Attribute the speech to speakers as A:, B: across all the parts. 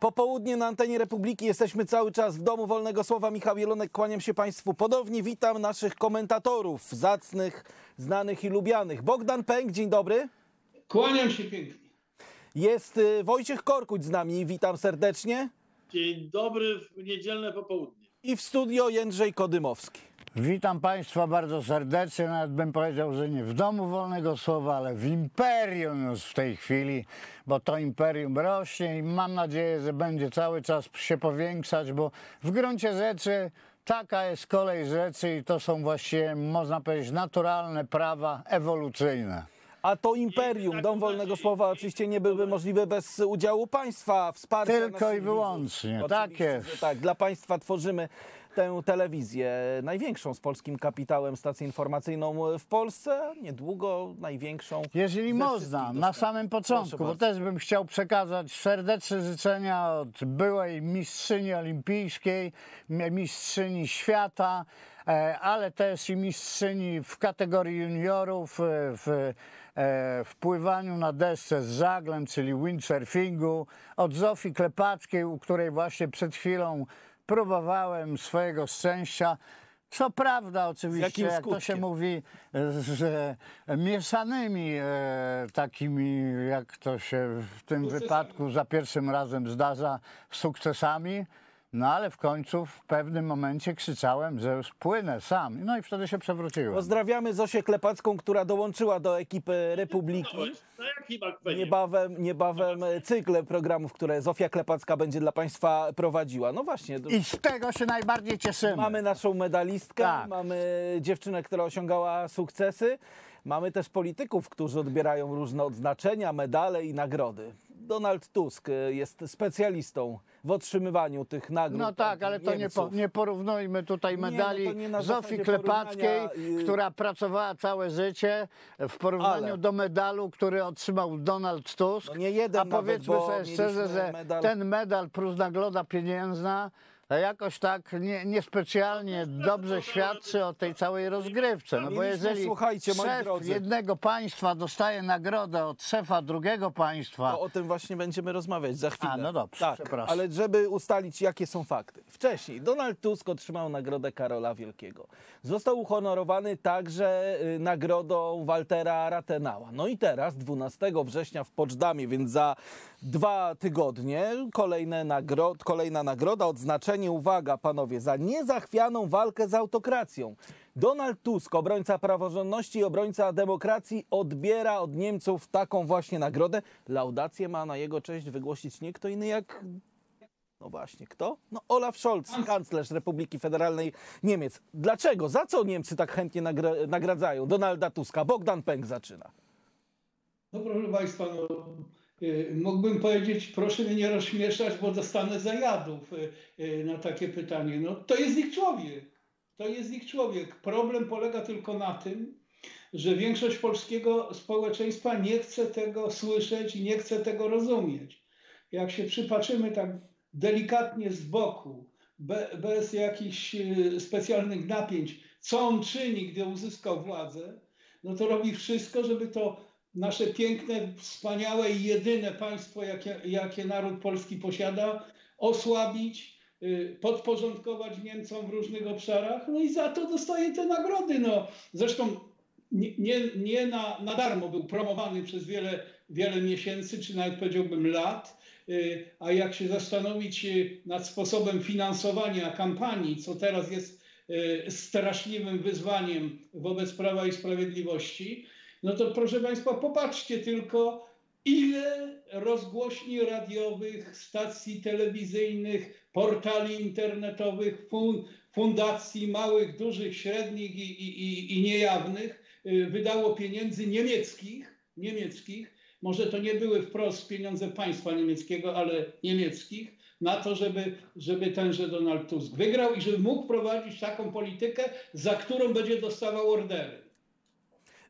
A: Popołudnie na antenie Republiki jesteśmy cały czas w Domu Wolnego Słowa. Michał Jelonek, kłaniam się Państwu ponownie. Witam naszych komentatorów, zacnych, znanych i lubianych. Bogdan Pęk, dzień dobry.
B: Kłaniam się pięknie.
A: Jest y, Wojciech Korkuć z nami, witam serdecznie.
B: Dzień dobry w niedzielne popołudnie.
A: I w studio Jędrzej Kodymowski.
C: Witam Państwa bardzo serdecznie, nawet bym powiedział, że nie w domu wolnego słowa, ale w imperium już w tej chwili, bo to imperium rośnie i mam nadzieję, że będzie cały czas się powiększać, bo w gruncie rzeczy taka jest kolej rzeczy i to są właściwie, można powiedzieć, naturalne prawa ewolucyjne.
A: A to imperium, Dom Wolnego Słowa oczywiście nie byłby możliwy bez udziału państwa, wsparcia
C: Tylko i wyłącznie,
A: widzów.
C: tak
A: Oczywiście,
C: jest.
A: Tak, dla państwa tworzymy tę telewizję, największą z polskim kapitałem stację informacyjną w Polsce, niedługo największą.
C: Jeżeli można, na samym początku, bo też bym chciał przekazać serdeczne życzenia od byłej mistrzyni olimpijskiej, mi- mistrzyni świata, e, ale też i mistrzyni w kategorii juniorów, e, w, e, w pływaniu na desce z żaglem, czyli windsurfingu, od Zofii Klepackiej, u której właśnie przed chwilą próbowałem swojego szczęścia. Co prawda, oczywiście, jak to się mówi, z e, mieszanymi e, takimi, jak to się w tym
B: Sukcesami.
C: wypadku za pierwszym razem zdarza, sukcesami. No ale w końcu w pewnym momencie krzyczałem, że już płynę sam. No i wtedy się przewróciłem.
A: Pozdrawiamy Zosię Klepacką, która dołączyła do ekipy Republiki.
B: Akwenie?
A: Niebawem, niebawem cykl programów, które Zofia Klepacka będzie dla Państwa prowadziła. No właśnie,
C: I z tego się najbardziej cieszymy.
A: mamy naszą medalistkę,
C: Tak.
A: mamy dziewczynę, która osiągała sukcesy, mamy też polityków, którzy odbierają różne odznaczenia, medale i nagrody. Donald Tusk y, jest specjalistą w otrzymywaniu tych nagród.
C: No tak, ale to nie, po, nie porównujmy tutaj
A: no
C: medali
A: nie na
C: Zofii Klepackiej,
A: porównania,
C: która pracowała całe życie w porównaniu
A: Ale-
C: do medalu, który otrzymał Donald Tusk.
A: No nie jeden
C: A
A: nawet,
C: powiedzmy
A: bo
C: sobie szczerze, że
A: medal-
C: ten medal plus nagroda pieniężna jakoś tak nie- niespecjalnie dobrze świadczy o tej całej rozgrywce. No bo jeżeli
A: słuchajcie, moi
C: szef jednego państwa dostaje nagrodę od szefa drugiego państwa,
A: To o tym właśnie będziemy rozmawiać za chwilę.
C: A, no dobrze,
A: tak,
C: przepraszam.
A: Ale żeby ustalić, jakie są fakty. Wcześniej Donald Tusk otrzymał nagrodę Karola Wielkiego. Został uhonorowany także y, nagrodą Waltera Rathenała. No i teraz, 12 września w Poczdamie, więc za dwa tygodnie, kolejne nagro kolejna nagroda, odznaczenie, uwaga panowie, za niezachwianą walkę z autokracją. Donald Tusk, obrońca praworządności i obrońca demokracji, odbiera od Niemców taką właśnie nagrodę. Laudację ma na jego cześć wygłosić nie kto inny jak. No właśnie, kto? No Olaf Scholz, kanclerz Republiki Federalnej Niemiec. Dlaczego? Za co Niemcy tak chętnie nagra nagradzają Donalda Tuska? Bogdan Pęk zaczyna.
B: No proszę Państwa, no, mógłbym powiedzieć, proszę mnie nie rozśmieszać, bo dostanę zajadów y, y, na takie pytanie. No to jest ich człowiek. To jest ich człowiek. Problem polega tylko na tym, że większość polskiego społeczeństwa nie chce tego słyszeć i nie chce tego rozumieć. Jak się przypatrzymy tak delikatnie z boku, be, bez jakichś y, specjalnych napięć, co on czyni, gdy uzyskał władzę, no to robi wszystko, żeby to nasze piękne, wspaniałe i jedyne państwo, jakie, jakie naród polski posiada, osłabić, y, podporządkować Niemcom w różnych obszarach, no i za to dostaje te nagrody. No. Zresztą nie, nie, nie na, na darmo był promowany przez wiele, wiele miesięcy, czy nawet powiedziałbym lat, y, a jak się zastanowić y, nad sposobem finansowania kampanii, co teraz jest straszliwym wyzwaniem wobec Prawa i Sprawiedliwości, no to proszę Państwa, popatrzcie tylko, ile rozgłośni radiowych, stacji telewizyjnych, portali internetowych, fun- fundacji małych, dużych, średnich i, i, i, i niejawnych y, wydało pieniędzy niemieckich, niemieckich, może to nie były wprost pieniądze państwa niemieckiego, ale niemieckich, na to, żeby, żeby tenże Donald Tusk wygrał i żeby mógł prowadzić taką politykę, za którą będzie dostawał ordery.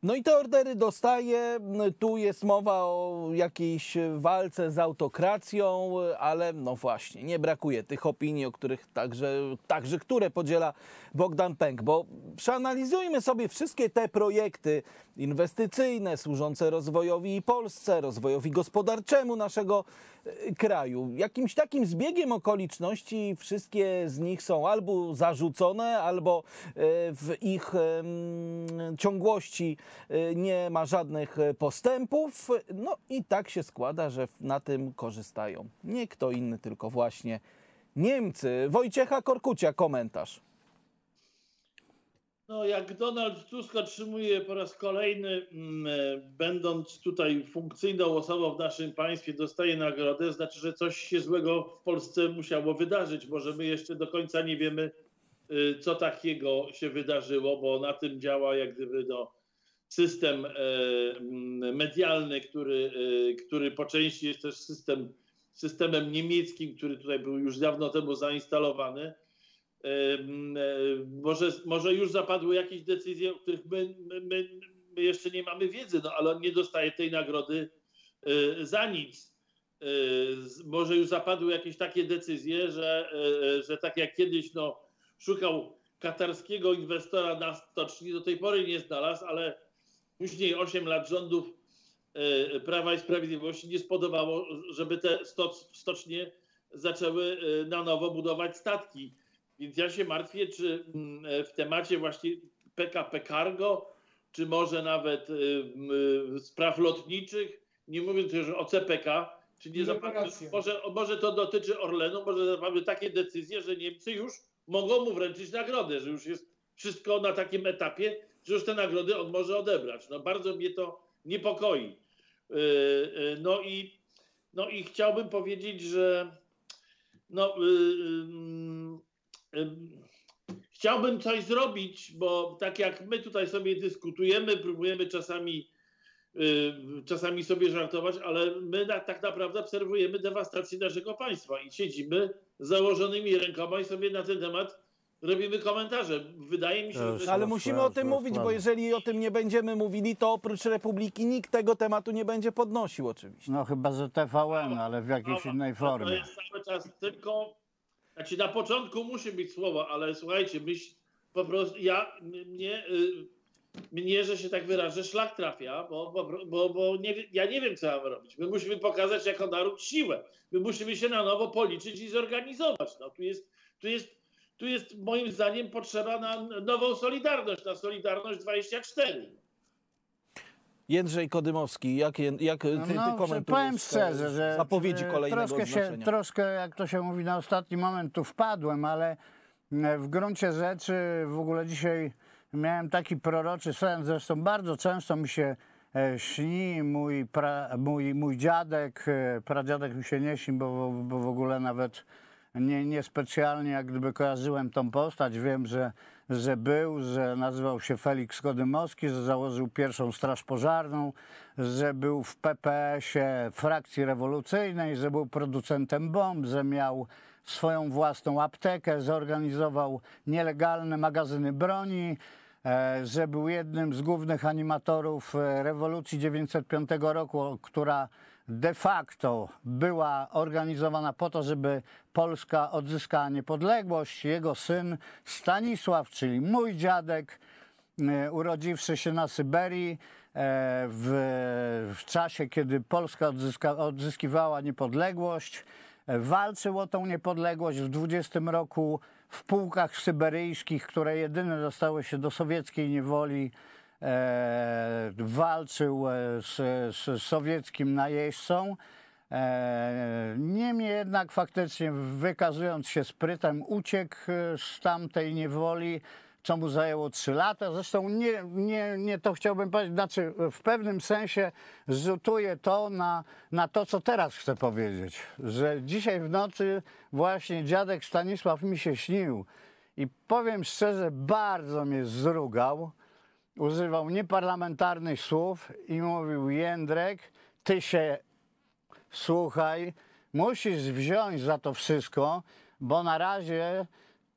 A: No i te ordery dostaje. Tu jest mowa o jakiejś walce z autokracją, ale no właśnie, nie brakuje tych opinii, o których także, także które podziela Bogdan Pęk. Bo przeanalizujmy sobie wszystkie te projekty inwestycyjne służące rozwojowi Polsce, rozwojowi gospodarczemu naszego e, kraju. Jakimś takim zbiegiem okoliczności wszystkie z nich są albo zarzucone, albo e, w ich ciągłości nie ma żadnych e, postępów. No i tak się składa, że na tym korzystają nie kto inny, tylko właśnie Niemcy. Wojciecha Korkucia, komentarz.
D: No, jak Donald Tusk otrzymuje po raz kolejny, mm, e, będąc tutaj funkcyjną osobą w naszym państwie, dostaje nagrodę, znaczy, że coś się złego w Polsce musiało wydarzyć. Może my jeszcze do końca nie wiemy, y, co takiego się wydarzyło, bo na tym działa jak gdyby no, system e, medialny, który, y, który po części jest też system, systemem niemieckim, który tutaj był już dawno temu zainstalowany. E, Może, może już zapadły jakieś decyzje, o których my, my, my, jeszcze nie mamy wiedzy, no ale on nie dostaje tej nagrody e, za nic. E, Może już zapadły jakieś takie decyzje, że, e, że tak jak kiedyś no, szukał katarskiego inwestora na stoczni, do tej pory nie znalazł, ale później 8 lat rządów e, Prawa i Sprawiedliwości nie spodobało, żeby te stoc, stocznie zaczęły e, na nowo budować statki. Więc ja się martwię, czy mm, w temacie właśnie PKP Cargo, czy może nawet spraw lotniczych, nie mówiąc już o CPK, czy nie może, może to dotyczy Orlenu, może zapadły takie decyzje, że Niemcy już mogą mu wręczyć nagrodę, że już jest wszystko na takim etapie, już te nagrody on może odebrać. No bardzo mnie to niepokoi. Y, y, No i, no i chciałbym powiedzieć, że no, y, chciałbym coś zrobić, bo tak jak my tutaj sobie dyskutujemy, próbujemy czasami, czasami sobie żartować, ale my tak naprawdę obserwujemy dewastację naszego państwa i siedzimy z założonymi rękoma i sobie na ten temat robimy komentarze. Wydaje mi się,
C: To
D: że...
A: Ale musimy o tym mówić, bo jeżeli o tym nie będziemy mówili, to oprócz Republiki nikt tego tematu nie będzie podnosił oczywiście.
C: No chyba, że TVN, ale w jakiejś innej
D: To
C: formie.
D: jest cały czas tylko. Znaczy na początku musi być słowo, ale słuchajcie, myśl po prostu ja mnie, y, mnie że się tak wyrażę, szlak trafia, bo, bo, bo, bo nie, ja nie wiem, co mamy robić. My musimy pokazać jako naród siłę. My musimy się na nowo policzyć i zorganizować. No, tu, jest, tu, jest, tu jest moim zdaniem potrzeba na nową Solidarność, na Solidarność 24.
A: Jędrzej Kodymowski, jak, jak ty, ty
C: No,
A: komentujesz
C: powiem szczerze, że
A: zapowiedzi
C: e,
A: kolejnego
C: troszkę, się, troszkę, jak to się mówi, na ostatni moment tu wpadłem, ale e, w gruncie rzeczy w ogóle dzisiaj miałem taki proroczy sen, zresztą bardzo często mi się e, śni mój, pra, mój, mój dziadek, pradziadek mi się nie śni, bo, bo w ogóle nawet nie, niespecjalnie jak gdyby kojarzyłem tą postać. Wiem, że, że był, że nazywał się Felix Kodymowski, że założył pierwszą straż pożarną, że był w PPS-ie frakcji rewolucyjnej, że był producentem bomb, że miał swoją własną aptekę, zorganizował nielegalne magazyny broni, e, że był jednym z głównych animatorów e, rewolucji 905 roku, która de facto była organizowana po to, żeby Polska odzyskała niepodległość. Jego syn Stanisław, czyli mój dziadek, e, urodziwszy się na Syberii e, w, w czasie, kiedy Polska odzyska, odzyskiwała niepodległość, e, walczył o tą niepodległość w 20 roku w pułkach syberyjskich, które jedyne dostały się do sowieckiej niewoli. E, walczył e, z, z sowieckim najeźdźcą. E, Niemniej jednak faktycznie wykazując się sprytem uciekł e, z tamtej niewoli, co mu zajęło trzy lata. Zresztą nie, nie, nie to chciałbym powiedzieć, znaczy w pewnym sensie rzutuje to na, na to, co teraz chcę powiedzieć, że dzisiaj w nocy właśnie dziadek Stanisław mi się śnił i powiem szczerze, bardzo mnie zrugał używał nieparlamentarnych słów i mówił Jędrek, ty się słuchaj, musisz wziąć za to wszystko, bo na razie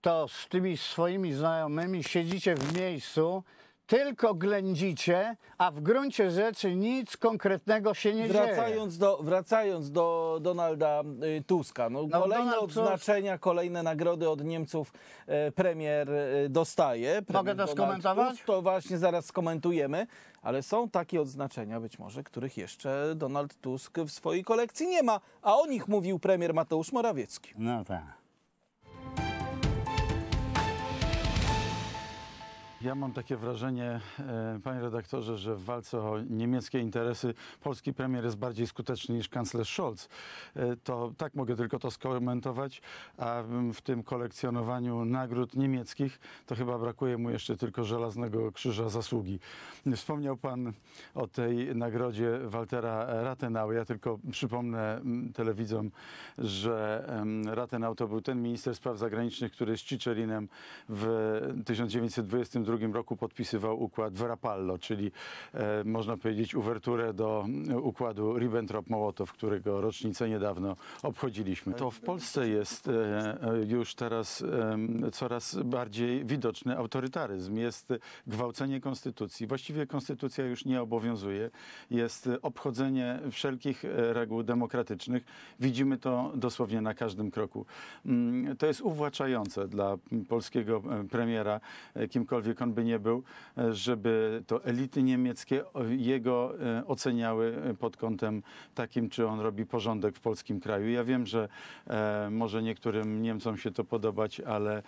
C: to z tymi swoimi znajomymi siedzicie w miejscu, tylko ględzicie, a w gruncie rzeczy nic konkretnego się nie dzieje.
A: Wracając do, wracając do Donalda y, Tuska, no,
C: No,
A: kolejne
C: Donald Tusk-
A: odznaczenia, kolejne nagrody od Niemców e, premier e, dostaje. Premier
C: Mogę to
A: Donald
C: skomentować?
A: Tusk, to właśnie zaraz skomentujemy, ale są takie odznaczenia być może, których jeszcze Donald Tusk w swojej kolekcji nie ma, a o nich mówił premier Mateusz Morawiecki.
C: No tak.
E: Ja mam takie wrażenie, e, panie redaktorze, że w walce o niemieckie interesy polski premier jest bardziej skuteczny niż kanclerz Scholz. E, To tak mogę tylko to skomentować, a w tym kolekcjonowaniu nagród niemieckich to chyba brakuje mu jeszcze tylko żelaznego krzyża zasługi. Wspomniał pan o tej nagrodzie Waltera Rathenau. Ja tylko przypomnę telewidzom, że Rathenau to był ten minister spraw zagranicznych, który z Cicerinem w 1922 roku podpisywał układ w Rapallo, czyli e, można powiedzieć uwerturę do mm, układu Ribbentrop-Mołotow, którego rocznicę niedawno obchodziliśmy. To w Polsce jest e, e, już teraz em, coraz bardziej widoczny autorytaryzm. Jest gwałcenie konstytucji. Właściwie konstytucja już nie obowiązuje. Jest obchodzenie wszelkich e, reguł demokratycznych. Widzimy to dosłownie na każdym kroku. Mm, To jest uwłaczające dla polskiego e, premiera, e, kimkolwiek on by nie był, e, żeby to elity niemieckie jego e, oceniały e, pod kątem takim, czy on robi porządek w polskim kraju. Ja wiem, że może niektórym Niemcom się to podobać, ale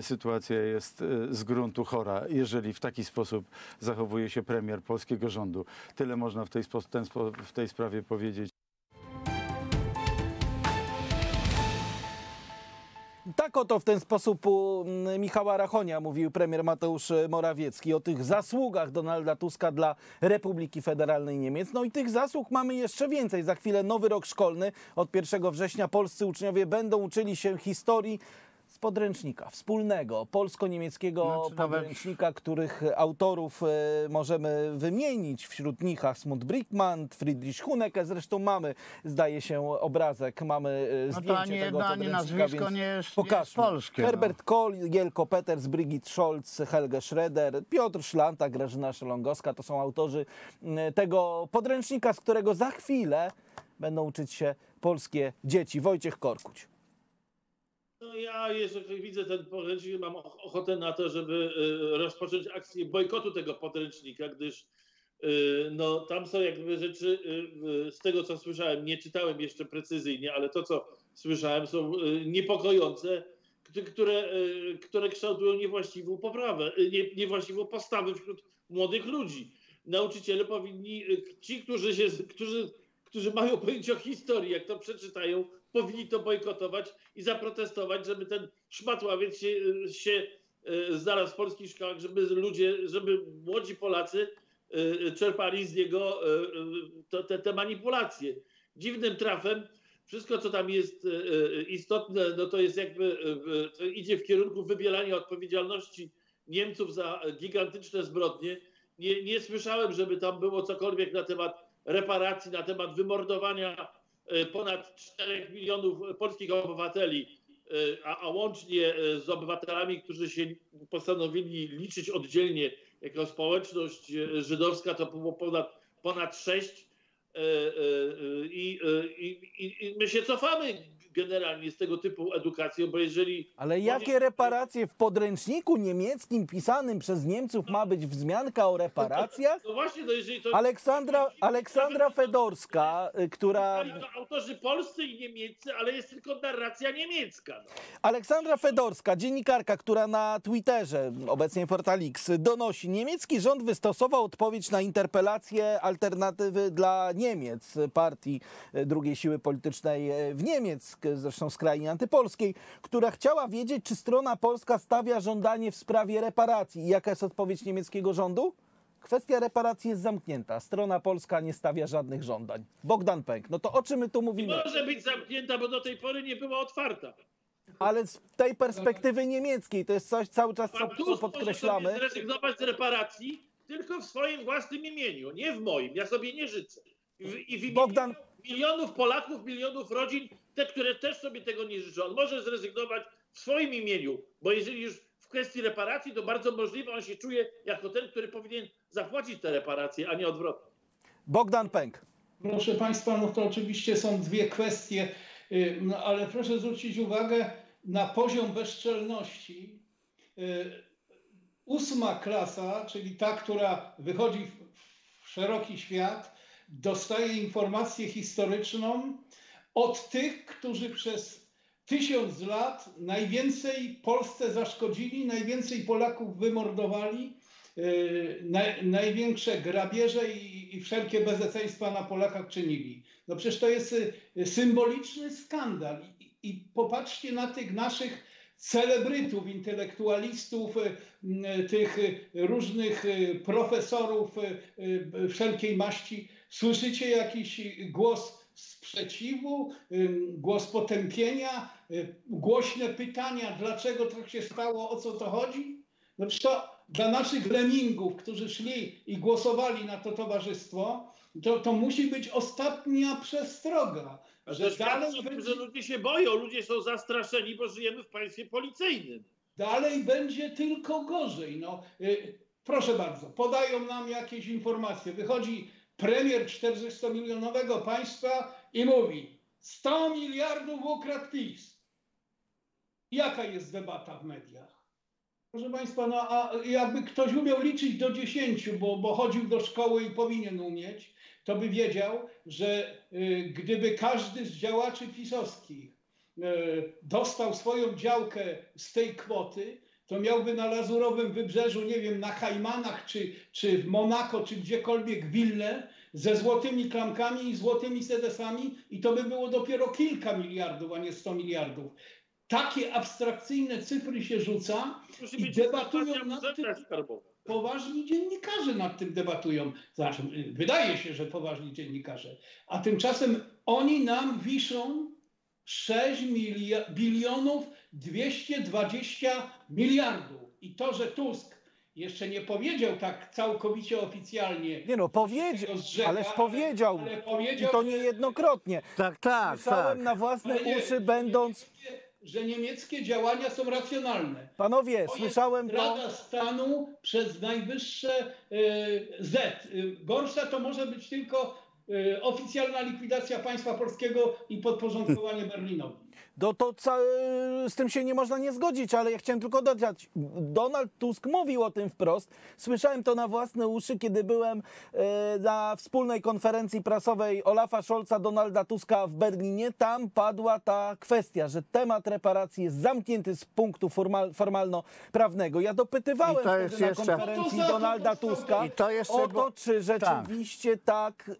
E: sytuacja jest z gruntu chora, jeżeli w taki sposób zachowuje się premier polskiego rządu. Tyle można w tej, w tej sprawie powiedzieć.
A: Tak oto w ten sposób u mm, Michała Rachonia mówił premier Mateusz Morawiecki o tych zasługach Donalda Tuska dla Republiki Federalnej Niemiec. No i tych zasług mamy jeszcze więcej. Za chwilę nowy rok szkolny. Od 1 września polscy uczniowie będą uczyli się historii z podręcznika wspólnego, polsko-niemieckiego
C: Znaczy nawet-
A: podręcznika, których autorów e, możemy wymienić. Wśród nich Asmund Brickman, Friedrich Hunecke. Zresztą mamy, zdaje się, obrazek, mamy e,
C: No
A: zdjęcie
C: ani
A: tego
C: ani nazwisko nie jest, nie jest
A: Pokażmy.
C: polskie. no.
A: Herbert Kohl, Jelko Peters, Brigitte Scholz, Helge Schroeder, Piotr Szlanta, Grażyna Szelongowska to są autorzy mm, tego podręcznika, z którego za chwilę będą uczyć się polskie dzieci. Wojciech Korkuć.
D: No ja, jeżeli widzę ten podręcznik, mam och- ochotę na to, żeby y, rozpocząć akcję bojkotu tego podręcznika, gdyż y, no, tam są jakby rzeczy, y, z tego co słyszałem, nie czytałem jeszcze precyzyjnie, ale to co słyszałem są niepokojące, które, które kształtują niewłaściwą poprawę, nie, niewłaściwą postawę wśród młodych ludzi. Nauczyciele powinni, ci, którzy, się, którzy, którzy mają pojęcie o historii, jak to przeczytają, powinni to bojkotować i zaprotestować, żeby ten szmatławiec się, się e, znalazł w polskich szkołach, żeby ludzie, żeby młodzi Polacy e, czerpali z niego e, te, te manipulacje. Dziwnym trafem wszystko, co tam jest istotne, no to jest jakby, to idzie w kierunku wybielania odpowiedzialności Niemców za gigantyczne zbrodnie. Nie, nie słyszałem, żeby tam było cokolwiek na temat reparacji, na temat wymordowania ponad 4 milionów polskich obywateli, e, a, a łącznie e, z obywatelami, którzy się postanowili liczyć oddzielnie jako społeczność żydowska, to było ponad, ponad 6. E, e, e, I, e, i, i, I my się cofamy generalnie z tego typu edukacją, bo jeżeli.
A: Ale jakie reparacje w podręczniku niemieckim pisanym przez Niemców ma być wzmianka o reparacjach?
D: No właśnie, no jeżeli to.
A: Aleksandra, Aleksandra Fedorska, y, która
D: to autorzy polscy i niemieccy, ale jest tylko narracja niemiecka. No.
A: Aleksandra Fedorska, dziennikarka, która na Twitterze, obecnie portal X, donosi, niemiecki rząd wystosował odpowiedź na interpelację alternatywy dla Niemiec, partii e, drugiej siły politycznej e, w Niemiec, zresztą skrajnie antypolskiej, która chciała wiedzieć, czy strona polska stawia żądanie w sprawie reparacji. I jaka jest odpowiedź niemieckiego rządu? Kwestia reparacji jest zamknięta. Strona polska nie stawia żadnych żądań. Bogdan Pęk, no to o czym my tu
D: Nie
A: mówimy?
D: może być zamknięta, bo do tej pory nie była otwarta.
A: Ale z tej perspektywy niemieckiej, to jest coś cały czas, co, co
D: może
A: podkreślamy.
D: sobie zrezygnować z reparacji tylko w swoim własnym imieniu, nie w moim. Ja sobie nie życzę. I w, i w imieniu
A: Bogdan-
D: milionów Polaków, milionów rodzin, te, które też sobie tego nie życzą. On może zrezygnować w swoim imieniu, bo jeżeli już w kwestii reparacji, to bardzo możliwe on się czuje jako ten, który powinien zapłacić te reparacje, a nie odwrotnie.
A: Bogdan Pęk.
B: Proszę Państwa, no to oczywiście są dwie kwestie, y, no ale proszę zwrócić uwagę na poziom bezczelności. Y, Ósma klasa, czyli ta, która wychodzi w, w szeroki świat, dostaje informację historyczną od tych, którzy przez tysiąc lat najwięcej Polsce zaszkodzili, najwięcej Polaków wymordowali, yy, naj, największe grabieże i, i wszelkie bezeceństwa na Polakach czynili. No przecież to jest y, symboliczny skandal. I, I popatrzcie na tych naszych celebrytów, intelektualistów, y, y, tych różnych profesorów wszelkiej maści. Słyszycie jakiś głos sprzeciwu, głos potępienia, y, głośne pytania, dlaczego tak się stało, o co to chodzi? No to dla naszych lemmingów, którzy szli i głosowali na to towarzystwo, to, to musi być ostatnia przestroga,
D: A
B: że dalej będzie,
D: że ludzie się boją, ludzie są zastraszeni, bo żyjemy w państwie policyjnym.
B: dalej będzie tylko gorzej. No, y, proszę bardzo, podają nam jakieś informacje. Wychodzi premier 40-milionowego państwa i mówi 100 miliardów ukradł PiS. Jaka jest debata w mediach? Proszę Państwa, no a jakby ktoś umiał liczyć do 10, bo, bo chodził do szkoły i powinien umieć, to by wiedział, że y, gdyby każdy z działaczy pisowskich y, dostał swoją działkę z tej kwoty, to miałby na Lazurowym Wybrzeżu, nie wiem, na Kajmanach, czy, czy w Monako, czy gdziekolwiek willę ze złotymi klamkami i złotymi sedesami i to by było dopiero kilka miliardów, a nie 100 miliardów. Takie abstrakcyjne cyfry się rzuca
D: Musi
B: I debatują nad tym- poważni dziennikarze nad tym debatują. Znaczy, wydaje się, że poważni dziennikarze. A tymczasem oni nam wiszą 6 milia- bilionów 220 miliardów. I to, że Tusk jeszcze nie powiedział tak całkowicie oficjalnie.
A: Nie no, powiedział,
B: zrzeka,
A: ależ powiedział.
B: ale
A: I
B: powiedział,
A: to
B: że-
A: niejednokrotnie.
C: Tak, tak, tak.
A: na własne
B: nie,
A: uszy, będąc...
B: Że niemieckie działania są racjonalne.
A: Panowie,
B: To
A: słyszałem
B: jest
A: to...
B: Rada Stanu przez najwyższe y, Z. Y, Gorsza to może być tylko oficjalna likwidacja państwa polskiego i podporządkowanie Berlinowi.
A: No to ca- z tym się nie można nie zgodzić, ale ja chciałem tylko dodać. Donald Tusk mówił o tym wprost. Słyszałem to na własne uszy, kiedy byłem e, na wspólnej konferencji prasowej Olafa Scholza, Donalda Tuska w Berlinie. Tam padła ta kwestia, że temat reparacji jest zamknięty z punktu formal, formalno-prawnego. Ja dopytywałem wtedy
C: jest
A: na
C: jeszcze-
A: konferencji Donalda Tuska
C: to jeszcze
A: o to, czy rzeczywiście tak,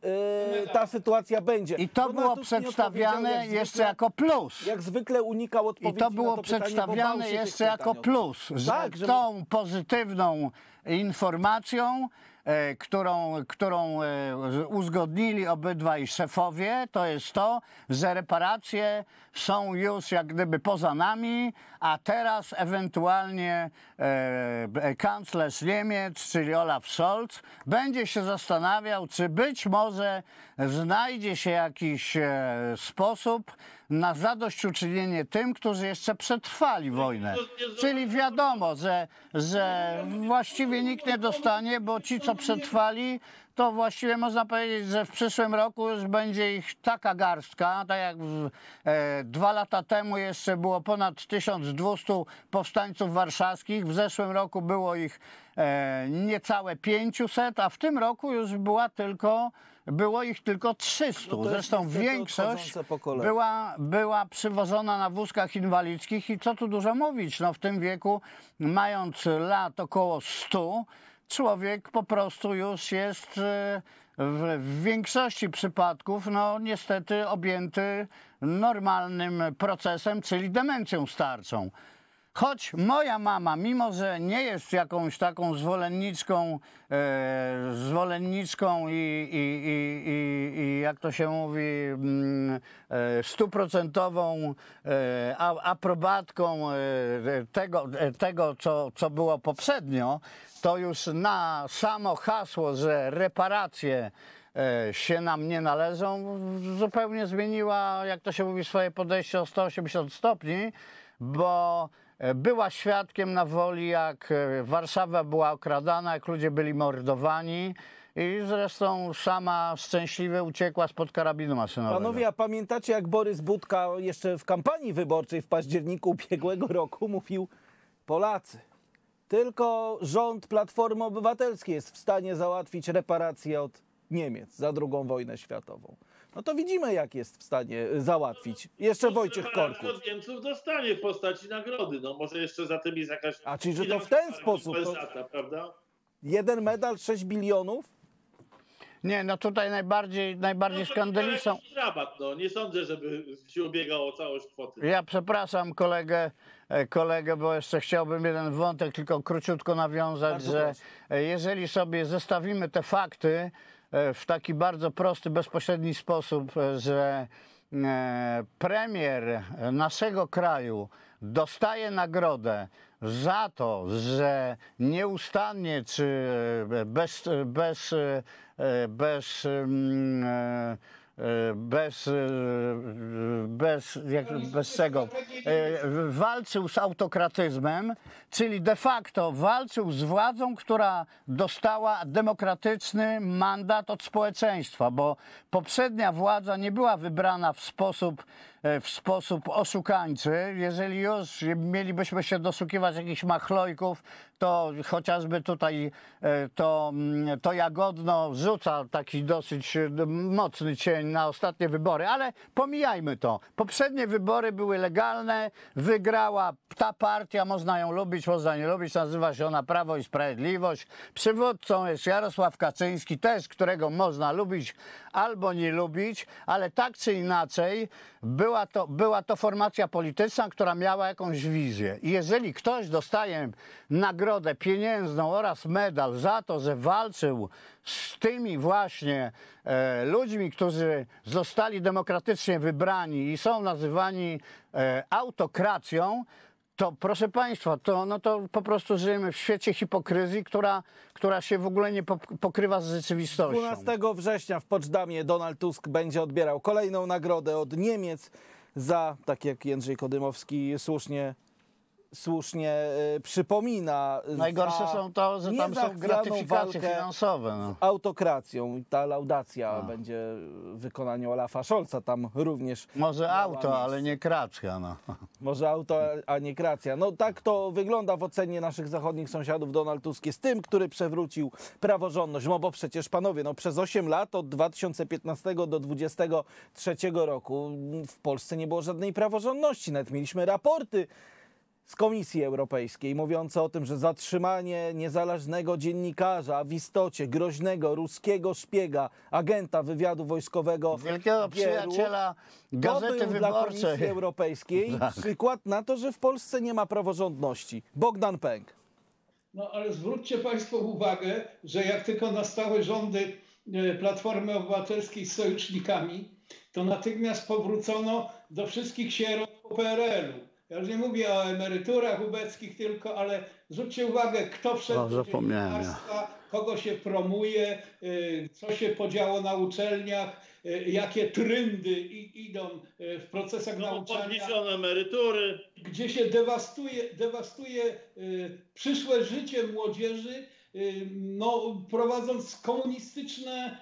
A: e, ta sytuacja będzie.
C: I to
A: Donald
C: było
A: Tusk
C: przedstawiane jeszcze jako plus.
A: Jak zwykle unikał
C: I
A: odpowiedzi
C: to
A: na
C: było
A: to pytanie, bo bał
C: przedstawiane
A: tych
C: jeszcze jako plus, że
A: Tak, że-
C: tą pozytywną informacją, e, którą, którą e, uzgodnili obydwaj szefowie, to jest to, że reparacje są już jak gdyby poza nami, a teraz ewentualnie e, kanclerz Niemiec, czyli Olaf Scholz, będzie się zastanawiał, czy być może znajdzie się jakiś e, sposób na zadośćuczynienie tym, którzy jeszcze przetrwali wojnę. Czyli wiadomo, że, że właściwie nikt nie dostanie, bo ci, co przetrwali, to właściwie można powiedzieć, że w przyszłym roku już będzie ich taka garstka, tak jak w, e, dwa lata temu jeszcze było ponad 1200 powstańców warszawskich, w zeszłym roku było ich e, niecałe 500, a w tym roku już była tylko, było ich tylko 300.
A: No
C: Zresztą większość była, była przywożona na wózkach inwalidzkich i co tu dużo mówić, no w tym wieku, mając lat około 100, człowiek po prostu już jest e, w, większości przypadków, no niestety objęty normalnym procesem, czyli demencją starczą. Choć moja mama, mimo że nie jest jakąś taką zwolenniczką, e, zwolenniczką i, i, i, i, i jak to się mówi, mm, e, stuprocentową e, aprobatką e, tego, e, tego co, co było poprzednio, to już na samo hasło, że reparacje e, się nam nie należą, zupełnie zmieniła, jak to się mówi, swoje podejście o 180 stopni, bo była świadkiem na woli, jak e, Warszawa była okradana, jak ludzie byli mordowani i zresztą sama szczęśliwie uciekła spod karabinu maszynowego.
A: Panowie, a pamiętacie jak Borys Budka jeszcze w kampanii wyborczej w październiku ubiegłego roku mówił Polacy, tylko rząd Platformy Obywatelskiej jest w stanie załatwić reparacje od Niemiec za II wojnę światową. No to widzimy, jak jest w stanie załatwić. Jeszcze Wojciech
D: Reparacja
A: Korkut.
D: od Niemców dostanie w postaci nagrody. No może jeszcze za tym jest jakaś...
A: A, czyli, że to w ten sposób,
D: prawda?
A: Jeden medal, 6 bilionów?
C: Nie, no tutaj najbardziej, najbardziej
D: No to
C: skandaliczną...
D: rabat, no. Nie sądzę, żeby się ubiegało o całość kwoty.
C: Ja przepraszam kolegę, e, kolegę, bo jeszcze chciałbym jeden wątek tylko króciutko nawiązać,
A: Bardzo
C: że
A: proszę.
C: e, jeżeli sobie zestawimy te fakty w taki bardzo prosty, bezpośredni sposób, e, że e, premier naszego kraju dostaje nagrodę za to, że nieustannie czy e, bez, bez, e, bez, mm, e, e, bez, e, bez, jak, bez czego, e, walczył z autokratyzmem, czyli de facto walczył z władzą, która dostała demokratyczny mandat od społeczeństwa, bo poprzednia władza nie była wybrana w sposób e, w sposób oszukańczy. Jeżeli już mielibyśmy się doszukiwać jakichś machlojków, to chociażby tutaj e, to, mm, to Jagodno rzuca taki dosyć e, mocny cień na ostatnie wybory, ale pomijajmy to. Poprzednie wybory były legalne, wygrała ta partia, można ją lubić, można nie lubić, nazywa się ona Prawo i Sprawiedliwość. Przywódcą jest Jarosław Kaczyński, też którego można lubić albo nie lubić, ale tak czy inaczej była to, była to formacja polityczna, która miała jakąś wizję. I jeżeli ktoś dostaje nagrodę pieniężną oraz medal za to, że walczył z tymi właśnie e, ludźmi, którzy zostali demokratycznie wybrani i są nazywani e, autokracją, to proszę Państwa, to, no to po prostu żyjemy w świecie hipokryzji, która, która się w ogóle nie pok- pokrywa z rzeczywistością.
A: 12 września w Poczdamie Donald Tusk będzie odbierał kolejną nagrodę od Niemiec za, tak jak Jędrzej Kodymowski słusznie, słusznie e, przypomina,
C: Najgorsze
A: za
C: są to, że tam są gratyfikacje finansowe. No.
A: z autokracją. I ta laudacja będzie w wykonaniu Olafa Scholza tam również.
C: Może auto,
A: miejsce.
C: ale nie kraczka. No.
A: Może auto, a nie kracja. No tak to wygląda w ocenie naszych zachodnich sąsiadów. Donald Tusk jest tym, który przewrócił praworządność. No bo przecież panowie, no przez 8 lat od 2015 do 2023 roku w Polsce nie było żadnej praworządności. Nawet mieliśmy raporty z Komisji Europejskiej mówiące o tym, że zatrzymanie niezależnego dziennikarza, w istocie groźnego ruskiego szpiega, agenta wywiadu wojskowego
C: Wielkiego
A: Gieru,
C: przyjaciela Gazety
A: był dla
C: Wyborczej.
A: Komisji Europejskiej przykład na to, że w Polsce nie ma praworządności. Bogdan Pęk.
B: No ale zwróćcie Państwo uwagę, że jak tylko nastały rządy e, Platformy Obywatelskiej z sojusznikami, to natychmiast powrócono do wszystkich sierot po PRL-u. Ja już nie mówię o emeryturach ubeckich tylko, ale zwróćcie uwagę, kto wszedł
C: O,
B: do
C: zapomniałem, ja.
B: dziennikarstwa, kogo się promuje, y, co się podziało na uczelniach, y, jakie tryndy i- idą y, w procesach
D: No,
B: nauczania
D: podniesiono emerytury.
B: gdzie się dewastuje, dewastuje przyszłe życie młodzieży, no, prowadząc komunistyczne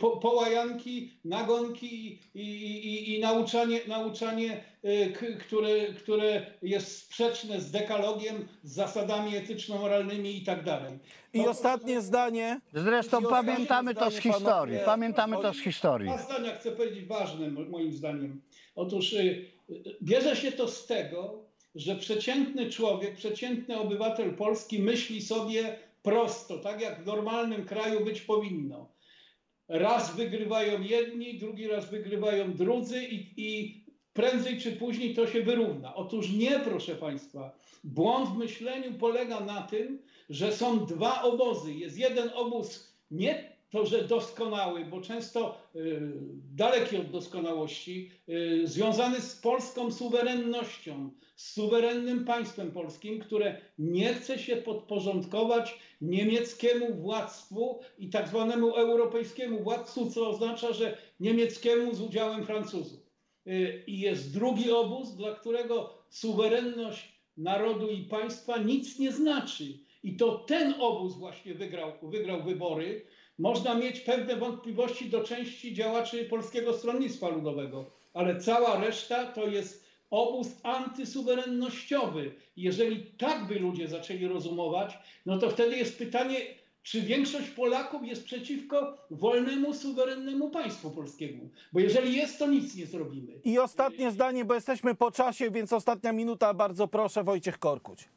B: po, połajanki, nagonki i, i, i nauczanie, nauczanie y, które, które jest sprzeczne z dekalogiem, z zasadami etyczno-moralnymi i tak dalej.
A: I
B: No,
A: ostatnie zdanie.
C: Zresztą pamiętamy to z historii.
A: panowie.
C: Pamiętamy to z historii.
B: Dwa zdania chcę powiedzieć ważne mo- moim zdaniem. Otóż y, y, bierze się to z tego, że przeciętny człowiek, przeciętny obywatel Polski myśli sobie prosto, tak jak w normalnym kraju być powinno. Raz wygrywają jedni, drugi raz wygrywają drudzy i, i prędzej czy później to się wyrówna. Otóż nie, proszę Państwa. Błąd w myśleniu polega na tym, że są dwa obozy. Jest jeden obóz nie to, że doskonały, bo często y, daleki od doskonałości, y, związany z polską suwerennością, z suwerennym państwem polskim, które nie chce się podporządkować niemieckiemu władztwu i tak zwanemu europejskiemu władcu, co oznacza, że niemieckiemu z udziałem Francuzów. y, i jest drugi obóz, dla którego suwerenność narodu i państwa nic nie znaczy. I to ten obóz właśnie wygrał, wygrał wybory. Można mieć pewne wątpliwości do części działaczy Polskiego Stronnictwa Ludowego, ale cała reszta to jest obóz antysuwerennościowy. Jeżeli tak by ludzie zaczęli rozumować, no to wtedy jest pytanie, czy większość Polaków jest przeciwko wolnemu, suwerennemu państwu polskiemu? Bo jeżeli jest, to nic nie zrobimy.
A: I ostatnie zdanie, bo jesteśmy po czasie, więc ostatnia minuta, bardzo proszę, Wojciech Korkuć.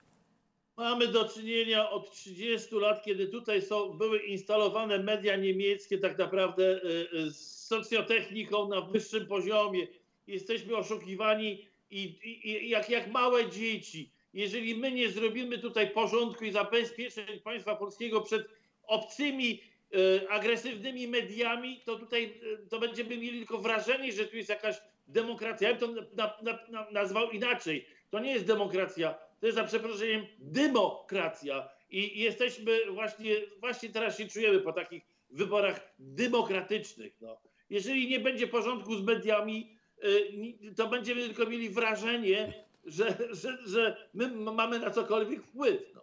D: Mamy do czynienia od 30 lat, kiedy tutaj są, były instalowane media niemieckie, tak naprawdę y, y, z socjotechniką na wyższym poziomie. Jesteśmy oszukiwani i, i, i jak, jak małe dzieci. Jeżeli my nie zrobimy tutaj porządku i zabezpieczeń państwa polskiego przed obcymi, y, agresywnymi mediami, to tutaj y, to będziemy mieli tylko wrażenie, że tu jest jakaś demokracja. Ja bym to na, na, na, nazwał inaczej. To nie jest demokracja, to jest za przeproszeniem demokracja. I jesteśmy właśnie, właśnie teraz się czujemy po takich wyborach demokratycznych. No. Jeżeli nie będzie porządku z mediami, y, to będziemy tylko mieli wrażenie, że, że, że my mamy na cokolwiek wpływ. No.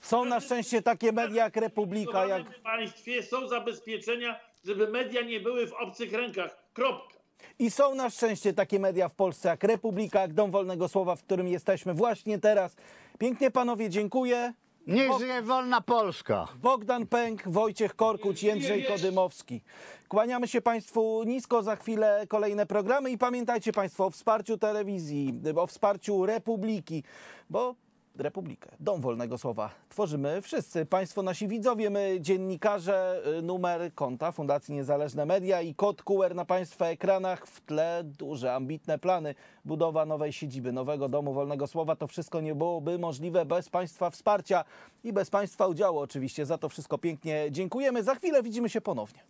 A: Są na szczęście takie media jak Republika, jak
D: W państwie są zabezpieczenia, żeby media nie były w obcych rękach. Kropka.
A: I są na szczęście takie media w Polsce jak Republika, jak Dom Wolnego Słowa, w którym jesteśmy właśnie teraz. Pięknie panowie, dziękuję.
C: Niech żyje wolna Polska.
A: Bogdan Pęk, Wojciech Korkuć, Jędrzej Kodymowski. Kłaniamy się Państwu nisko, za chwilę kolejne programy i pamiętajcie Państwo o wsparciu telewizji, o wsparciu Republiki, bo Republikę, Dom Wolnego Słowa tworzymy wszyscy. Państwo nasi widzowie, my dziennikarze, y, numer konta Fundacji Niezależne Media i kod QR na Państwa ekranach. W tle duże, ambitne plany. Budowa nowej siedziby, nowego Domu Wolnego Słowa. To wszystko nie byłoby możliwe bez Państwa wsparcia i bez Państwa udziału oczywiście. Za to wszystko pięknie dziękujemy. Za chwilę widzimy się ponownie.